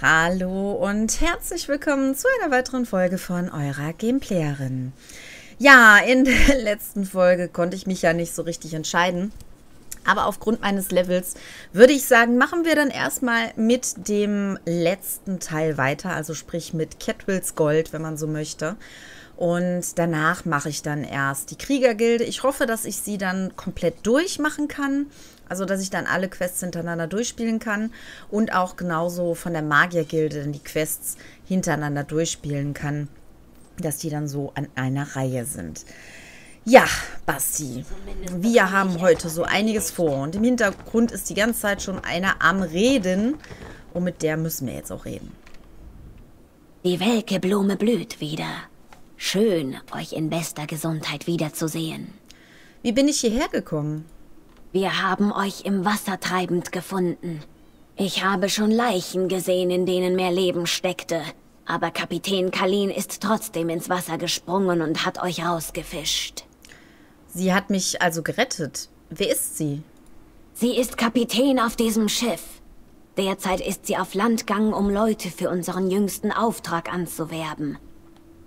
Hallo und herzlich willkommen zu einer weiteren Folge von eurer Gameplayerin. Ja, in der letzten Folge konnte ich mich ja nicht so richtig entscheiden. Aber aufgrund meines Levels würde ich sagen, machen wir dann erstmal mit dem letzten Teil weiter. Also sprich mit Catwills Gold, wenn man so möchte. Und danach mache ich dann erst die Kriegergilde. Ich hoffe, dass ich sie dann komplett durchmachen kann. Also, dass ich dann alle Quests hintereinander durchspielen kann und auch genauso von der Magiergilde dann die Quests hintereinander durchspielen kann, dass die dann so an einer Reihe sind. Ja, Basti, wir haben heute so einiges vor und im Hintergrund ist die ganze Zeit schon einer am Reden und mit der müssen wir jetzt auch reden. Die welke Blume blüht wieder. Schön, euch in bester Gesundheit wiederzusehen. Wie bin ich hierher gekommen? Wir haben euch im Wasser treibend gefunden. Ich habe schon Leichen gesehen, in denen mehr Leben steckte. Aber Kapitän Kalin ist trotzdem ins Wasser gesprungen und hat euch rausgefischt. Sie hat mich also gerettet. Wer ist sie? Sie ist Kapitän auf diesem Schiff. Derzeit ist sie auf Landgang, um Leute für unseren jüngsten Auftrag anzuwerben.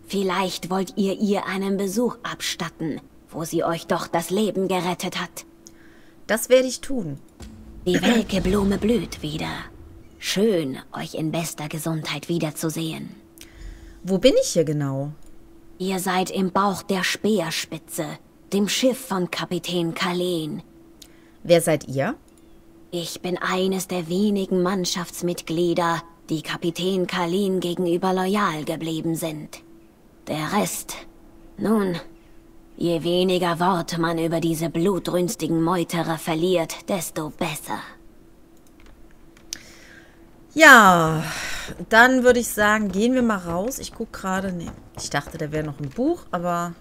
Vielleicht wollt ihr ihr einen Besuch abstatten, wo sie euch doch das Leben gerettet hat. Das werde ich tun. Die welke Blume blüht wieder. Schön, euch in bester Gesundheit wiederzusehen. Wo bin ich hier genau? Ihr seid im Bauch der Speerspitze, dem Schiff von Kapitän Kalen. Wer seid ihr? Ich bin eines der wenigen Mannschaftsmitglieder, die Kapitän Kalin gegenüber loyal geblieben sind. Der Rest, nun, Je weniger Worte man über diese blutrünstigen Meuterer verliert, desto besser. Ja, dann würde ich sagen, gehen wir mal raus. Ich gucke gerade, nee, ich dachte, da wäre noch ein Buch, aber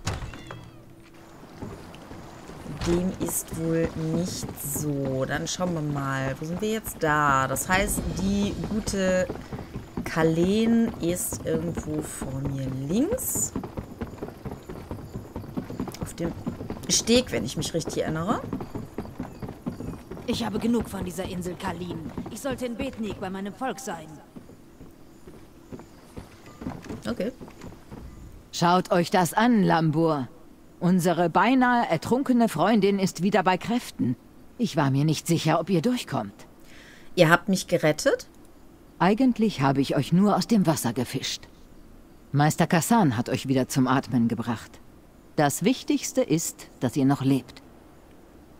dem ist wohl nicht so. Dann schauen wir mal, wo sind wir jetzt da? Das heißt, die gute Kalen ist irgendwo vor mir links dem Steg, wenn ich mich richtig erinnere. Ich habe genug von dieser Insel Kalin. Ich sollte in Betnik bei meinem Volk sein. Okay. Schaut euch das an, Lambur. Unsere beinahe ertrunkene Freundin ist wieder bei Kräften. Ich war mir nicht sicher, ob ihr durchkommt. Ihr habt mich gerettet? Eigentlich habe ich euch nur aus dem Wasser gefischt. Meister Kassan hat euch wieder zum Atmen gebracht. Das Wichtigste ist, dass ihr noch lebt.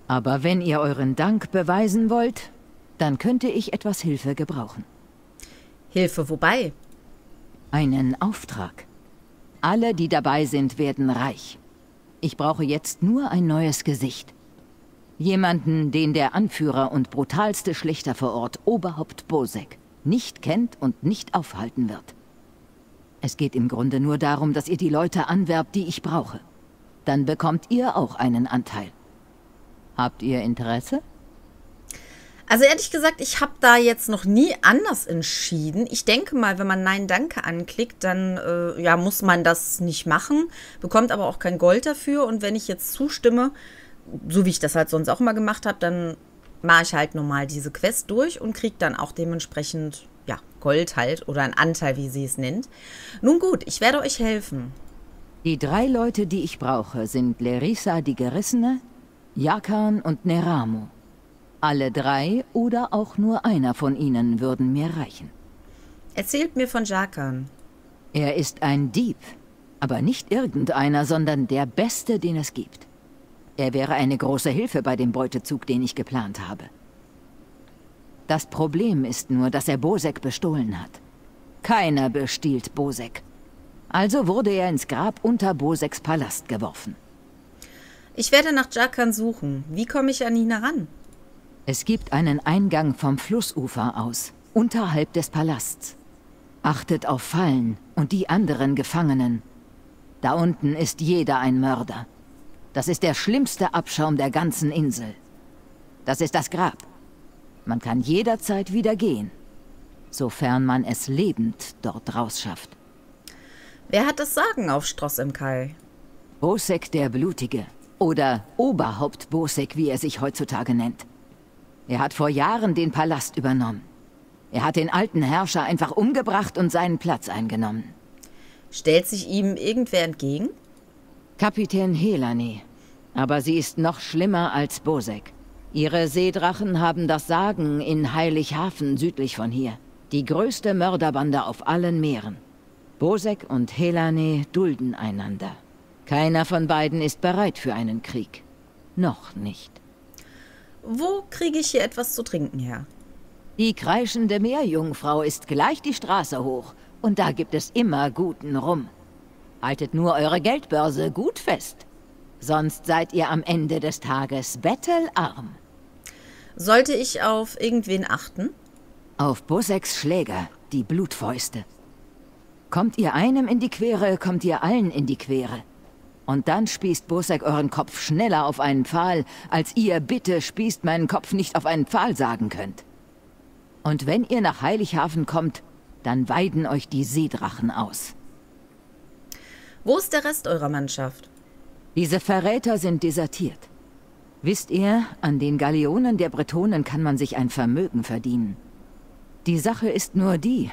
Aber wenn ihr euren Dank beweisen wollt, dann könnte ich etwas Hilfe gebrauchen. Hilfe wobei? Einen Auftrag. Alle, die dabei sind, werden reich. Ich brauche jetzt nur ein neues Gesicht. Jemanden, den der Anführer und brutalste Schlichter vor Ort, Oberhaupt Bosek, nicht kennt und nicht aufhalten wird. Es geht im Grunde nur darum, dass ihr die Leute anwerbt, die ich brauche. Dann bekommt ihr auch einen Anteil. Habt ihr Interesse? Also ehrlich gesagt, ich habe da jetzt noch nie anders entschieden. Ich denke mal, wenn man Nein Danke anklickt, dann äh, ja, muss man das nicht machen, bekommt aber auch kein Gold dafür. Und wenn ich jetzt zustimme, so wie ich das halt sonst auch immer gemacht habe, dann mache ich halt normal diese Quest durch und kriege dann auch dementsprechend ja, Gold halt oder einen Anteil, wie sie es nennt. Nun gut, ich werde euch helfen. Die drei Leute, die ich brauche, sind Lerissa die Gerissene, Jakan und Neramo. Alle drei oder auch nur einer von ihnen würden mir reichen. Erzählt mir von Jakan. Er ist ein Dieb, aber nicht irgendeiner, sondern der Beste, den es gibt. Er wäre eine große Hilfe bei dem Beutezug, den ich geplant habe. Das Problem ist nur, dass er Bosek bestohlen hat. Keiner bestiehlt Bosek. Also wurde er ins Grab unter Boseks Palast geworfen. Ich werde nach Jakan suchen. Wie komme ich an ihn heran? Es gibt einen Eingang vom Flussufer aus, unterhalb des Palasts. Achtet auf Fallen und die anderen Gefangenen. Da unten ist jeder ein Mörder. Das ist der schlimmste Abschaum der ganzen Insel. Das ist das Grab. Man kann jederzeit wieder gehen, sofern man es lebend dort rausschafft. Wer hat das Sagen auf Stross im Kai? Bosek der Blutige. Oder Oberhaupt Bosek, wie er sich heutzutage nennt. Er hat vor Jahren den Palast übernommen. Er hat den alten Herrscher einfach umgebracht und seinen Platz eingenommen. Stellt sich ihm irgendwer entgegen? Kapitän Helani. Aber sie ist noch schlimmer als Bosek. Ihre Seedrachen haben das Sagen in Heilighafen südlich von hier. Die größte Mörderbande auf allen Meeren. Bosek und Helane dulden einander. Keiner von beiden ist bereit für einen Krieg. Noch nicht. Wo kriege ich hier etwas zu trinken her? Die kreischende Meerjungfrau ist gleich die Straße hoch. Und da gibt es immer guten Rum. Haltet nur eure Geldbörse gut fest. Sonst seid ihr am Ende des Tages bettelarm. Sollte ich auf irgendwen achten? Auf Boseks Schläger, die Blutfäuste. Kommt ihr einem in die Quere, kommt ihr allen in die Quere. Und dann spießt Bosek euren Kopf schneller auf einen Pfahl, als ihr bitte spießt meinen Kopf nicht auf einen Pfahl sagen könnt. Und wenn ihr nach Heilighafen kommt, dann weiden euch die Seedrachen aus. Wo ist der Rest eurer Mannschaft? Diese Verräter sind desertiert. Wisst ihr, an den Galeonen der Bretonen kann man sich ein Vermögen verdienen. Die Sache ist nur die,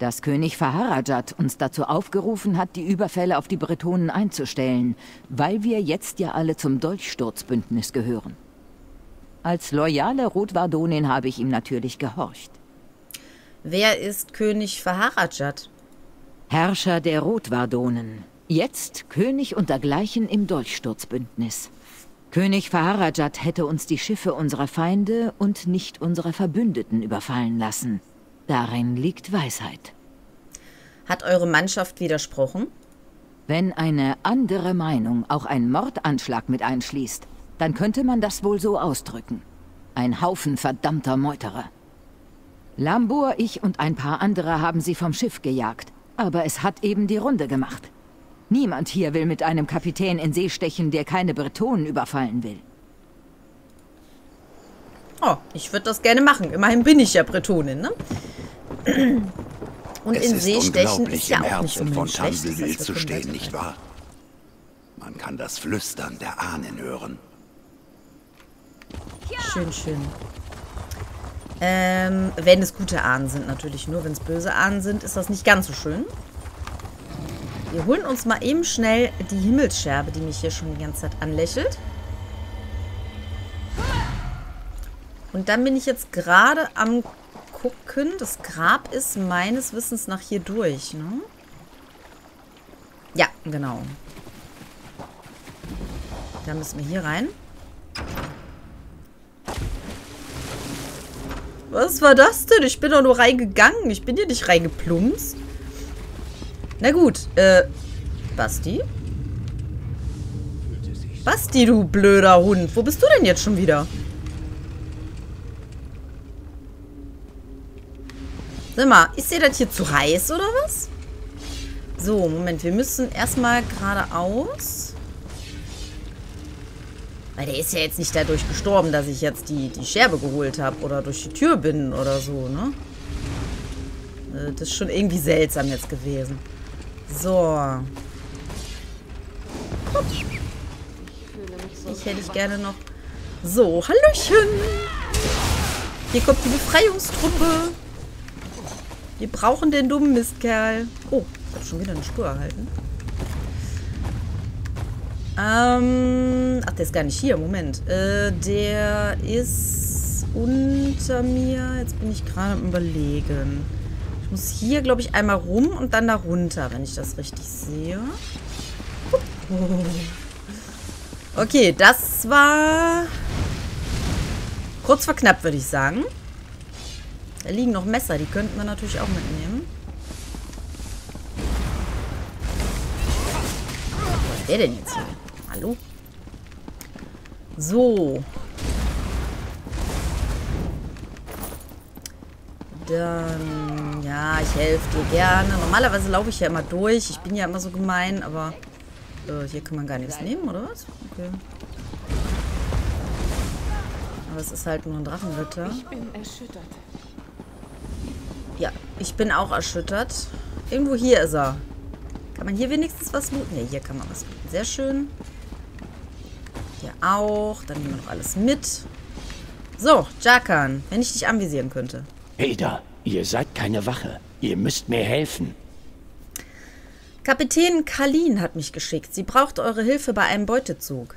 dass König Faharajat uns dazu aufgerufen hat, die Überfälle auf die Bretonen einzustellen, weil wir jetzt ja alle zum Dolchsturzbündnis gehören. Als loyale Rotwardonin habe ich ihm natürlich gehorcht. Wer ist König Faharajat? Herrscher der Rotwardonen. Jetzt König untergleichen im Dolchsturzbündnis. König Faharajat hätte uns die Schiffe unserer Feinde und nicht unserer Verbündeten überfallen lassen. Darin liegt Weisheit. Hat eure Mannschaft widersprochen? Wenn eine andere Meinung auch einen Mordanschlag mit einschließt, dann könnte man das wohl so ausdrücken. Ein Haufen verdammter Meuterer. Lambur, ich und ein paar andere haben sie vom Schiff gejagt. Aber es hat eben die Runde gemacht. Niemand hier will mit einem Kapitän in See stechen, der keine Bretonen überfallen will. Oh, ich würde das gerne machen. Immerhin bin ich ja Bretonin, ne? Und es in ist See stechen unglaublich, ist ja im auch nicht Herzen von wir zu stehen, nicht wahr? Man kann das Flüstern der Ahnen hören. Schön, schön. Ähm, wenn es gute Ahnen sind, natürlich. Nur wenn es böse Ahnen sind, ist das nicht ganz so schön. Wir holen uns mal eben schnell die Himmelsscherbe, die mich hier schon die ganze Zeit anlächelt. Und dann bin ich jetzt gerade am gucken. Das Grab ist meines Wissens nach hier durch, ne? Ja, genau. Da müssen wir hier rein. Was war das denn? Ich bin doch nur reingegangen. Ich bin hier nicht reingeplumpst. Na gut, äh, Basti? Basti, du blöder Hund. Wo bist du denn jetzt schon wieder? Sag mal, ist dir das hier zu heiß oder was? So, Moment, wir müssen erstmal geradeaus. Weil der ist ja jetzt nicht dadurch gestorben, dass ich jetzt die, die Scherbe geholt habe oder durch die Tür bin oder so, ne? Äh, Das ist schon irgendwie seltsam jetzt gewesen. So. Guck. Ich hätte ich gerne noch. So, Hallöchen. Hier kommt die Befreiungstruppe. Wir brauchen den dummen Mistkerl. Oh, ich habe schon wieder eine Spur erhalten. Ähm, ach, der ist gar nicht hier. Moment. Äh, der ist unter mir. Jetzt bin ich gerade am überlegen. Ich muss hier, glaube ich, einmal rum und dann da runter, wenn ich das richtig sehe. Okay, das war kurz vor knapp, würde ich sagen. Da liegen noch Messer, die könnten wir natürlich auch mitnehmen. Was ist der denn jetzt hier? Hallo? So. Dann, ja, ich helfe dir gerne. Normalerweise laufe ich ja immer durch. Ich bin ja immer so gemein, aber äh, hier kann man gar nichts nehmen, oder was? Okay. Aber es ist halt nur ein Drachenritter. Ich bin erschüttert. Ja, ich bin auch erschüttert. Irgendwo hier ist er. Kann man hier wenigstens was looten? Ne, hier kann man was looten. Sehr schön. Hier auch. Dann nehmen wir noch alles mit. So, Jakan, wenn ich dich anvisieren könnte. Peter, Ihr seid keine Wache. Ihr müsst mir helfen. Kapitän Kalin hat mich geschickt. Sie braucht eure Hilfe bei einem Beutezug.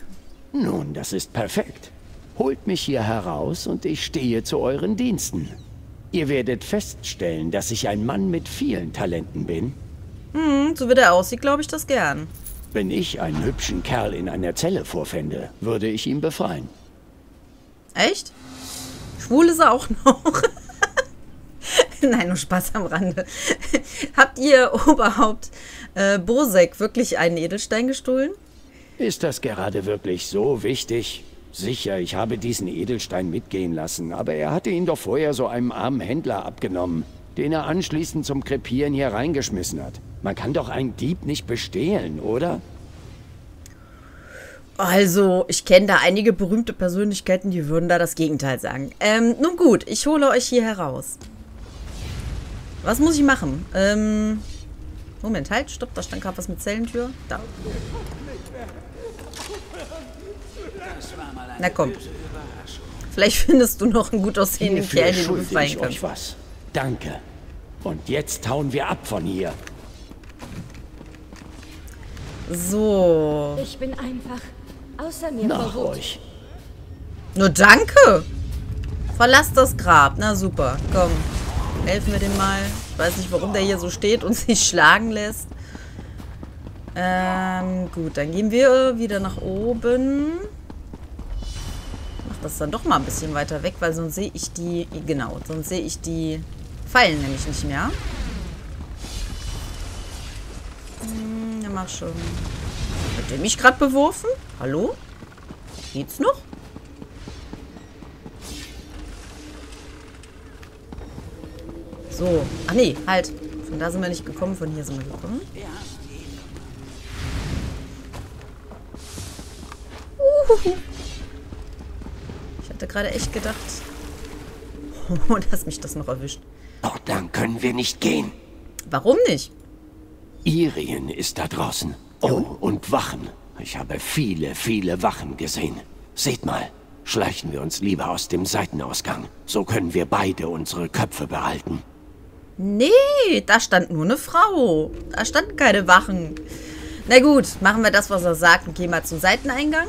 Nun, das ist perfekt. Holt mich hier heraus und ich stehe zu euren Diensten. Ihr werdet feststellen, dass ich ein Mann mit vielen Talenten bin. Hm, so wie der aussieht, glaube ich das gern. Wenn ich einen hübschen Kerl in einer Zelle vorfände, würde ich ihn befreien. Echt? Schwul ist er auch noch. Nein, nur Spaß am Rande. Habt ihr Oberhaupt äh, Bosek wirklich einen Edelstein gestohlen? Ist das gerade wirklich so wichtig? Sicher, ich habe diesen Edelstein mitgehen lassen, aber er hatte ihn doch vorher so einem armen Händler abgenommen, den er anschließend zum Krepieren hier reingeschmissen hat. Man kann doch einen Dieb nicht bestehlen, oder? Also, ich kenne da einige berühmte Persönlichkeiten, die würden da das Gegenteil sagen. Ähm, nun gut, ich hole euch hier heraus. Was muss ich machen? Ähm, Moment, halt, stopp, da stand gerade was mit Zellentür. Da. Na komm. Vielleicht findest du noch einen gut aussehenden Hierfür Kerl, den du befreien ich kannst. euch was. Danke. Und jetzt hauen wir ab von hier. So. Ich bin einfach außer mir Nach euch. Nur danke. Verlass das Grab. Na super, komm. Helfen wir dem mal. Ich weiß nicht, warum der hier so steht und sich schlagen lässt. Ähm, gut, dann gehen wir wieder nach oben. Das dann doch mal ein bisschen weiter weg, weil sonst sehe ich die... Genau, sonst sehe ich die Fallen nämlich nicht mehr. Hm, ja, mach schon. Hat der mich gerade beworfen? Hallo? Geht's noch? So. Ach nee, halt. Von da sind wir nicht gekommen, von hier sind wir gekommen. Uhuhu. Hatte gerade echt gedacht, oh, dass mich das noch erwischt. Doch dann können wir nicht gehen. Warum nicht? Irien ist da draußen. Oh, und Wachen. Ich habe viele, viele Wachen gesehen. Seht mal, schleichen wir uns lieber aus dem Seitenausgang. So können wir beide unsere Köpfe behalten. Nee, da stand nur eine Frau. Da standen keine Wachen. Na gut, machen wir das, was er sagt und gehen mal zum Seiteneingang.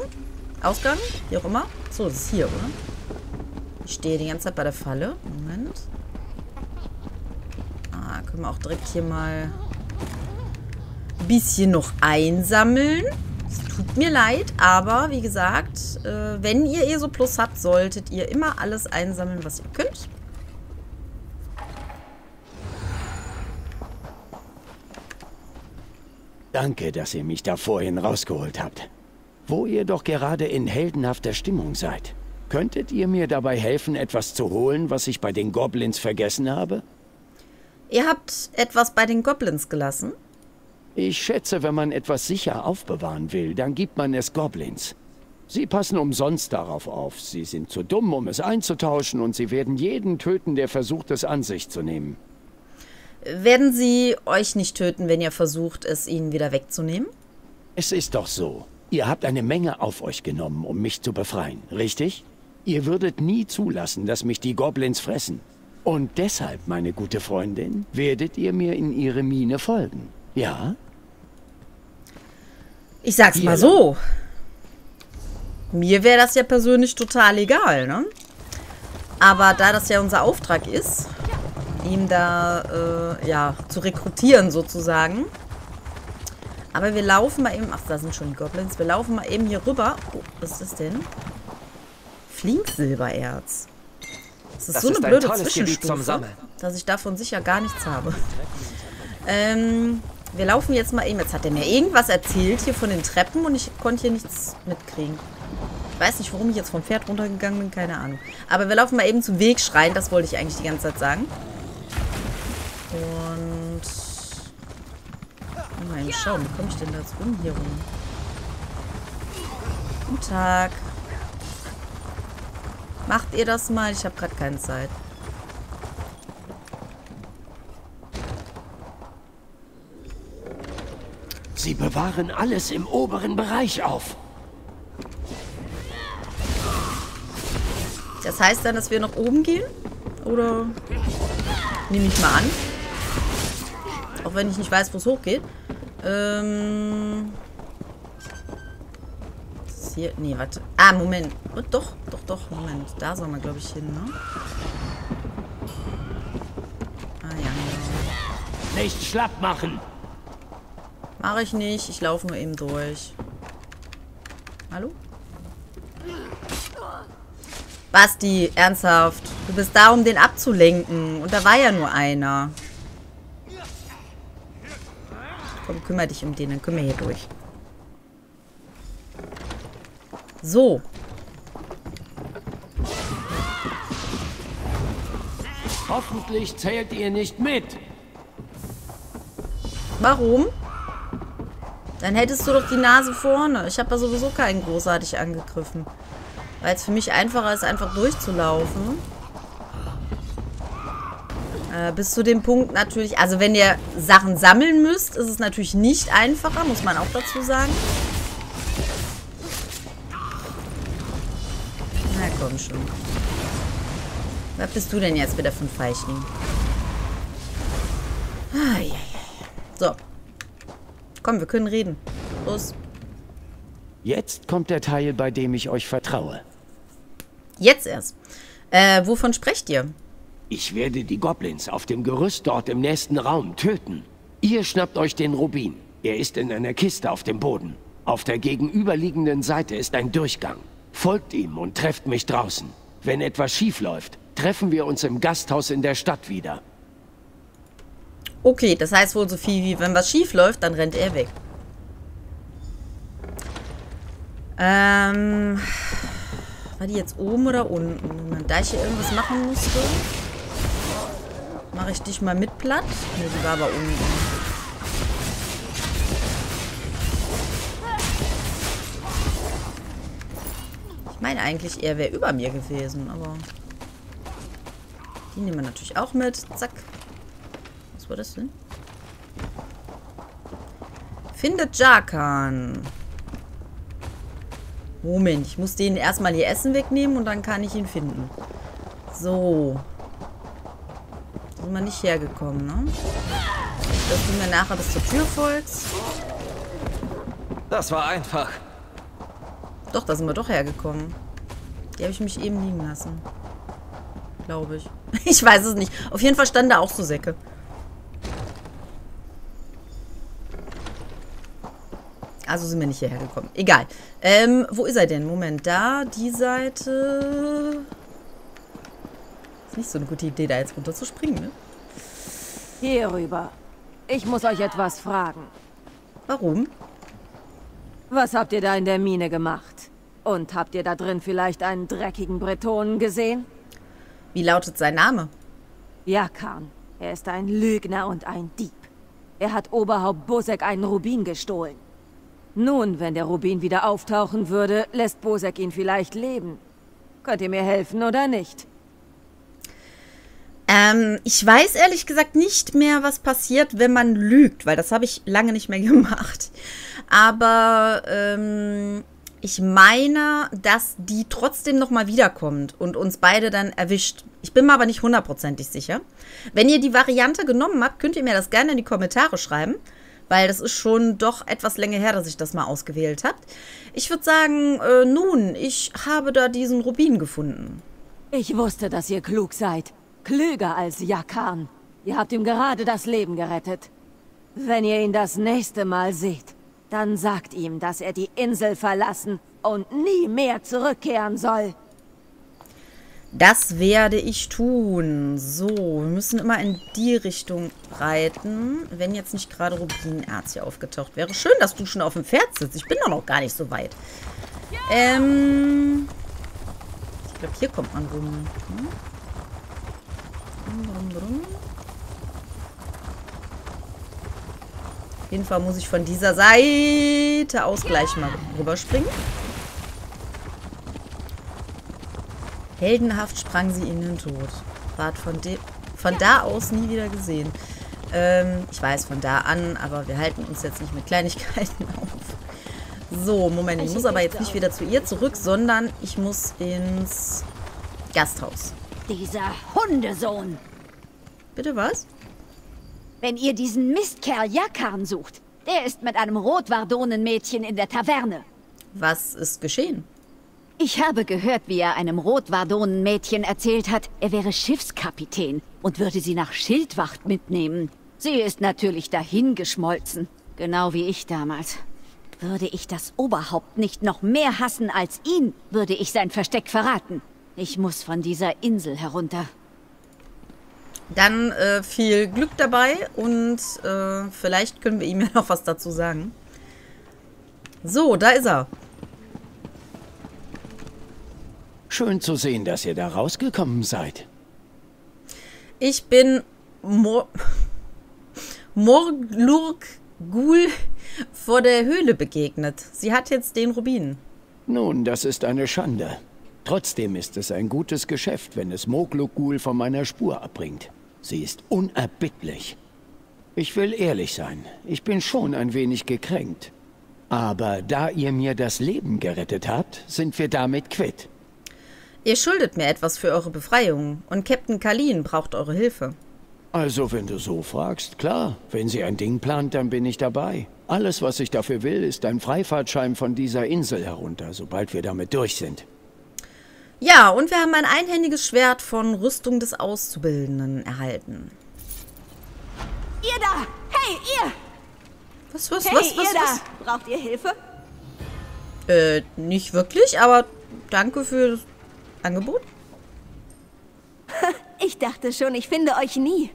Ausgang, wie auch immer. So, das ist hier, oder? Ich stehe die ganze Zeit bei der Falle. Moment. Ah, können wir auch direkt hier mal ein bisschen noch einsammeln. Es tut mir leid, aber wie gesagt, äh, wenn ihr ESO Plus habt, solltet ihr immer alles einsammeln, was ihr könnt. Danke, dass ihr mich da vorhin rausgeholt habt. Wo ihr doch gerade in heldenhafter Stimmung seid. Könntet ihr mir dabei helfen, etwas zu holen, was ich bei den Goblins vergessen habe? Ihr habt etwas bei den Goblins gelassen? Ich schätze, wenn man etwas sicher aufbewahren will, dann gibt man es Goblins. Sie passen umsonst darauf auf. Sie sind zu dumm, um es einzutauschen, und sie werden jeden töten, der versucht, es an sich zu nehmen. Werden sie euch nicht töten, wenn ihr versucht, es ihnen wieder wegzunehmen? Es ist doch so. Ihr habt eine Menge auf euch genommen, um mich zu befreien, richtig? Ihr würdet nie zulassen, dass mich die Goblins fressen. Und deshalb, meine gute Freundin, werdet ihr mir in ihre Mine folgen. Ja? Ich sag's Hier mal so. Mir wäre das ja persönlich total egal, ne? Aber da das ja unser Auftrag ist, ihm da, äh, ja, zu rekrutieren sozusagen. Aber wir laufen mal eben, ach, da sind schon die Goblins. Wir laufen mal eben hier rüber. Oh, was ist das denn? Flinksilbererz. Das ist Das so ist eine ein blöde Gebiet Zwischenstufe, dass ich davon sicher gar nichts habe. Ähm, wir laufen jetzt mal eben. Jetzt hat er mir irgendwas erzählt hier von den Treppen und ich konnte hier nichts mitkriegen. Ich weiß nicht, warum ich jetzt vom Pferd runtergegangen bin, keine Ahnung. Aber wir laufen mal eben zum Wegschrein, das wollte ich eigentlich die ganze Zeit sagen. Eben schauen, wie komme ich denn da jetzt rum hier rum? Guten Tag. Macht ihr das mal? Ich habe gerade keine Zeit. Sie bewahren alles im oberen Bereich auf. Das heißt dann, dass wir nach oben gehen? Oder? Nehme ich mal an. Auch wenn ich nicht weiß, wo es hochgeht. Ähm. Ist hier. Nee, warte. Ah, Moment. Oh, doch, doch, doch, Moment. Da soll man, glaube ich, hin, ne? Ah, ja, genau. Nicht schlapp machen! Mache ich nicht. Ich laufe nur eben durch. Hallo? Basti, ernsthaft. Du bist da, um den abzulenken. Und da war ja nur einer. Komm, kümmere dich um den, dann können wir hier durch. So. Hoffentlich zählt ihr nicht mit. Warum? Dann hättest du doch die Nase vorne. Ich habe da sowieso keinen großartig angegriffen. Weil es für mich einfacher ist, einfach durchzulaufen. Äh, bis zu dem Punkt natürlich, also wenn ihr Sachen sammeln müsst, ist es natürlich nicht einfacher, muss man auch dazu sagen. Na komm schon. Was bist du denn jetzt wieder für ein Feichling? Ah, ja, ja. So. Komm, wir können reden. Los. Jetzt kommt der Teil, bei dem ich euch vertraue. Jetzt erst. Äh, wovon sprecht ihr? Ich werde die Goblins auf dem Gerüst dort im nächsten Raum töten. Ihr schnappt euch den Rubin. Er ist in einer Kiste auf dem Boden. Auf der gegenüberliegenden Seite ist ein Durchgang. Folgt ihm und trefft mich draußen. Wenn etwas schief läuft, treffen wir uns im Gasthaus in der Stadt wieder. Okay, das heißt wohl so viel wie, wenn was schief läuft, dann rennt er weg. Ähm, war die jetzt oben oder unten? Da ich hier irgendwas machen musste, mache ich dich mal mit platt. Ne, die war aber unten. Ich meine eigentlich, er wäre über mir gewesen, aber... Die nehmen wir natürlich auch mit. Zack. Was war das denn? Findet Jarkan. Moment, ich muss den erstmal hier Essen wegnehmen und dann kann ich ihn finden. So. Sind wir nicht hergekommen, ne? Dass du mir nachher bis zur Tür folgst. Das war einfach. Doch, da sind wir doch hergekommen. Die habe ich mich eben liegen lassen. Glaube ich. Ich weiß es nicht. Auf jeden Fall standen da auch so Säcke. Also sind wir nicht hierher gekommen. Egal. Ähm, wo ist er denn? Moment, da, die Seite. Ist nicht so eine gute Idee, da jetzt runter zu springen, ne? Hier rüber. Ich muss euch etwas fragen. Warum? Was habt ihr da in der Mine gemacht? Und habt ihr da drin vielleicht einen dreckigen Bretonen gesehen? Wie lautet sein Name? Jakan. Er ist ein Lügner und ein Dieb. Er hat Oberhaupt Bosek einen Rubin gestohlen. Nun, wenn der Rubin wieder auftauchen würde, lässt Bosek ihn vielleicht leben. Könnt ihr mir helfen oder nicht? Ähm, ich weiß ehrlich gesagt nicht mehr, was passiert, wenn man lügt, weil das habe ich lange nicht mehr gemacht. Aber ähm, ich meine, dass die trotzdem nochmal wiederkommt und uns beide dann erwischt. Ich bin mir aber nicht hundertprozentig sicher. Wenn ihr die Variante genommen habt, könnt ihr mir das gerne in die Kommentare schreiben, weil das ist schon doch etwas länger her, dass ich das mal ausgewählt habe. Ich würde sagen, äh, nun, ich habe da diesen Rubin gefunden. Ich wusste, dass ihr klug seid. Klüger als Jakan. Ihr habt ihm gerade das Leben gerettet. Wenn ihr ihn das nächste Mal seht, dann sagt ihm, dass er die Insel verlassen und nie mehr zurückkehren soll. Das werde ich tun. So, wir müssen immer in die Richtung reiten, wenn jetzt nicht gerade Rubinerz hier aufgetaucht wäre. Schön, dass du schon auf dem Pferd sitzt. Ich bin doch noch gar nicht so weit. Ähm, ich glaube, hier kommt man rum. Hm? Auf jeden Fall muss ich von dieser Seite aus gleich mal rüberspringen. Heldenhaft sprang sie in den Tod. Ward von, von da aus nie wieder gesehen. Ähm, ich weiß, von da an, aber wir halten uns jetzt nicht mit Kleinigkeiten auf. So, Moment, ich muss aber jetzt nicht wieder zu ihr zurück, sondern ich muss ins Gasthaus. Dieser Hundesohn. Bitte was? Wenn ihr diesen Mistkerl Jakarn sucht, der ist mit einem Rotwardonenmädchen in der Taverne. Was ist geschehen? Ich habe gehört, wie er einem Rotwardonenmädchen erzählt hat, er wäre Schiffskapitän und würde sie nach Schildwacht mitnehmen. Sie ist natürlich dahingeschmolzen, genau wie ich damals. Würde ich das Oberhaupt nicht noch mehr hassen als ihn, würde ich sein Versteck verraten. Ich muss von dieser Insel herunter. Dann äh, viel Glück dabei und äh, vielleicht können wir ihm ja noch was dazu sagen. So, da ist er. Schön zu sehen, dass ihr da rausgekommen seid. Ich bin Mor Morglurk Gul vor der Höhle begegnet. Sie hat jetzt den Rubin. Nun, das ist eine Schande. Trotzdem ist es ein gutes Geschäft, wenn es Moglugul von meiner Spur abbringt. Sie ist unerbittlich. Ich will ehrlich sein, ich bin schon ein wenig gekränkt. Aber da ihr mir das Leben gerettet habt, sind wir damit quitt. Ihr schuldet mir etwas für eure Befreiung und Captain Kalin braucht eure Hilfe. Also, wenn du so fragst, klar. Wenn sie ein Ding plant, dann bin ich dabei. Alles, was ich dafür will, ist ein Freifahrtschein von dieser Insel herunter, sobald wir damit durch sind. Ja, und wir haben ein einhändiges Schwert von Rüstung des Auszubildenden erhalten. Ihr da! Hey, ihr! Was, was, Hey, was, was, ihr was? da! Braucht ihr Hilfe? Äh, nicht wirklich, aber danke für das Angebot. Ich dachte schon, ich finde euch nie.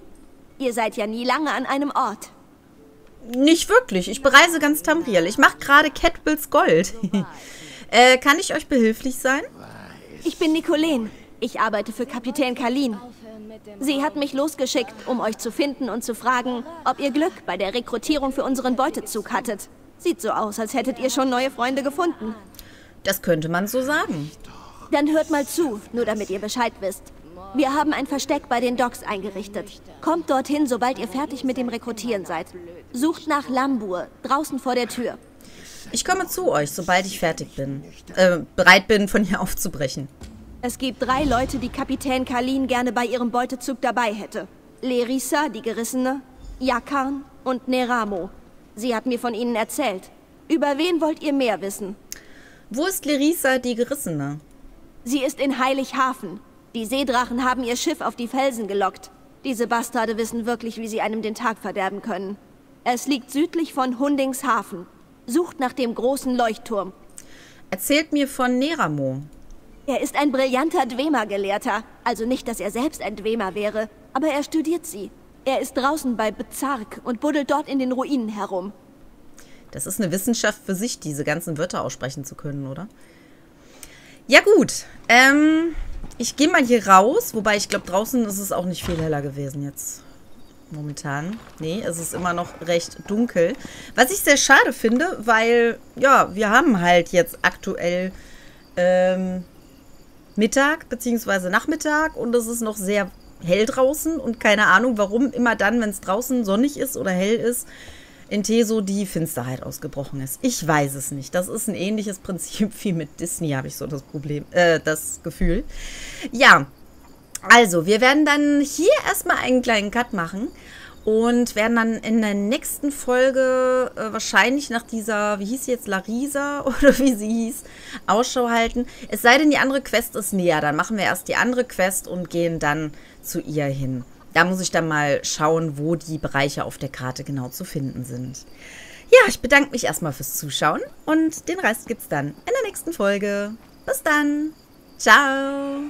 Ihr seid ja nie lange an einem Ort. Nicht wirklich. Ich bereise ganz Tamriel. Ich mache gerade Catbills Gold. äh, kann ich euch behilflich sein? Ich bin Nicolene. Ich arbeite für Kapitän Kalin. Sie hat mich losgeschickt, um euch zu finden und zu fragen, ob ihr Glück bei der Rekrutierung für unseren Beutezug hattet. Sieht so aus, als hättet ihr schon neue Freunde gefunden. Das könnte man so sagen. Dann hört mal zu, nur damit ihr Bescheid wisst. Wir haben ein Versteck bei den Docks eingerichtet. Kommt dorthin, sobald ihr fertig mit dem Rekrutieren seid. Sucht nach Lambur, draußen vor der Tür. Ich komme zu euch, sobald ich fertig bin. Äh, bereit bin, von hier aufzubrechen. Es gibt drei Leute, die Kapitän Kalin gerne bei ihrem Beutezug dabei hätte. Lerissa, die Gerissene, Yakarn und Neramo. Sie hat mir von ihnen erzählt. Über wen wollt ihr mehr wissen? Wo ist Lerisa, die Gerissene? Sie ist in Heilighafen. Die Seedrachen haben ihr Schiff auf die Felsen gelockt. Diese Bastarde wissen wirklich, wie sie einem den Tag verderben können. Es liegt südlich von Hundingshafen. Sucht nach dem großen Leuchtturm. Erzählt mir von Neramo. Er ist ein brillanter Dwemer-Gelehrter. Also nicht, dass er selbst ein Dwemer wäre, aber er studiert sie. Er ist draußen bei Bezark und buddelt dort in den Ruinen herum. Das ist eine Wissenschaft für sich, diese ganzen Wörter aussprechen zu können, oder? Ja gut, ähm, ich gehe mal hier raus, wobei ich glaube, draußen ist es auch nicht viel heller gewesen jetzt. Momentan. Nee, es ist immer noch recht dunkel. Was ich sehr schade finde, weil, ja, wir haben halt jetzt aktuell ähm, Mittag bzw. Nachmittag und es ist noch sehr hell draußen und keine Ahnung, warum immer dann, wenn es draußen sonnig ist oder hell ist, in Teso die Finsterheit ausgebrochen ist. Ich weiß es nicht. Das ist ein ähnliches Prinzip wie mit Disney, habe ich so das Problem, äh, das Gefühl. Ja, also, wir werden dann hier erstmal einen kleinen Cut machen und werden dann in der nächsten Folge äh, wahrscheinlich nach dieser, wie hieß sie jetzt, Larisa oder wie sie hieß, Ausschau halten. Es sei denn, die andere Quest ist näher. Dann machen wir erst die andere Quest und gehen dann zu ihr hin. Da muss ich dann mal schauen, wo die Bereiche auf der Karte genau zu finden sind. Ja, ich bedanke mich erstmal fürs Zuschauen und den Rest gibt's dann in der nächsten Folge. Bis dann. Ciao.